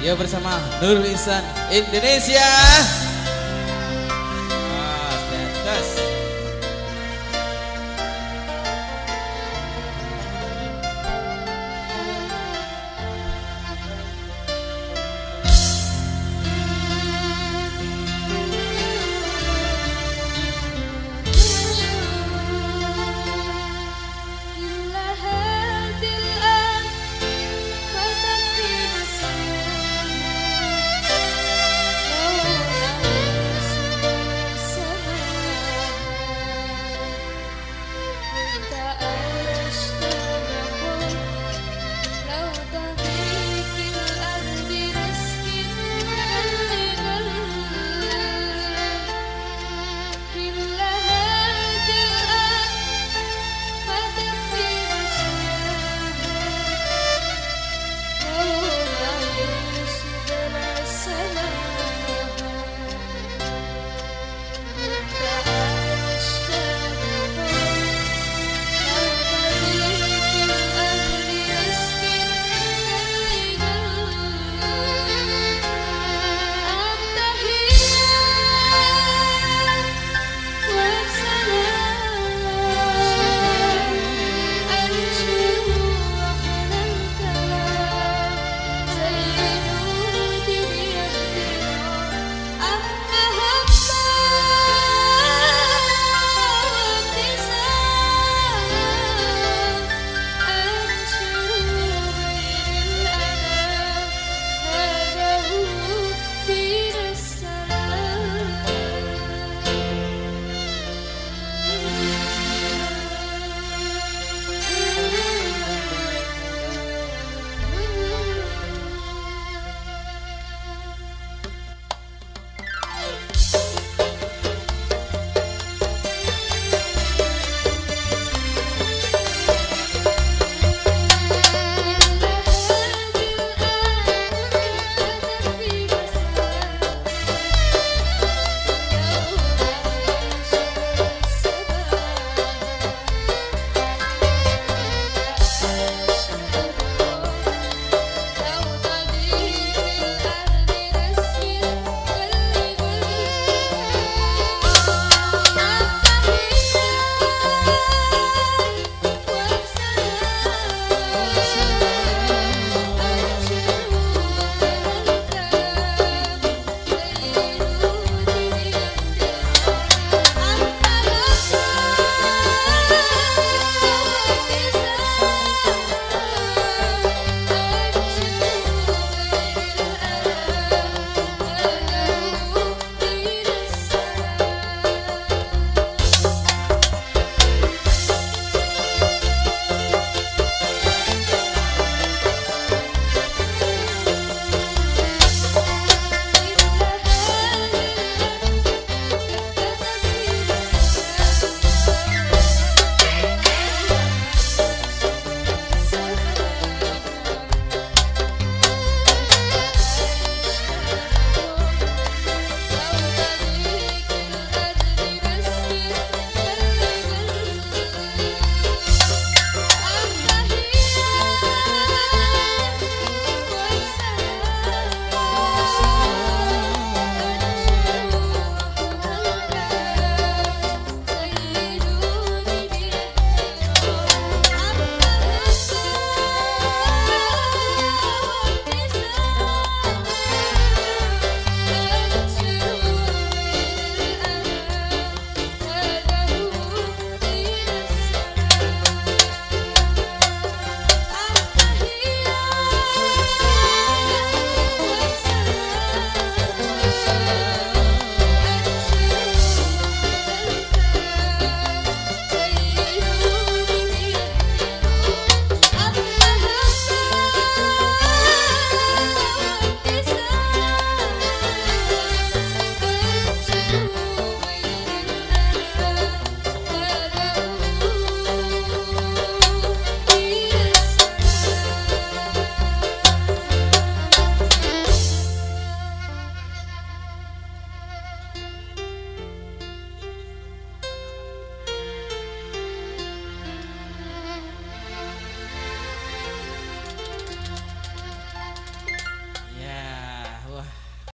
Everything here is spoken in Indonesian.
Ya bersama Nurul Insan Indonesia.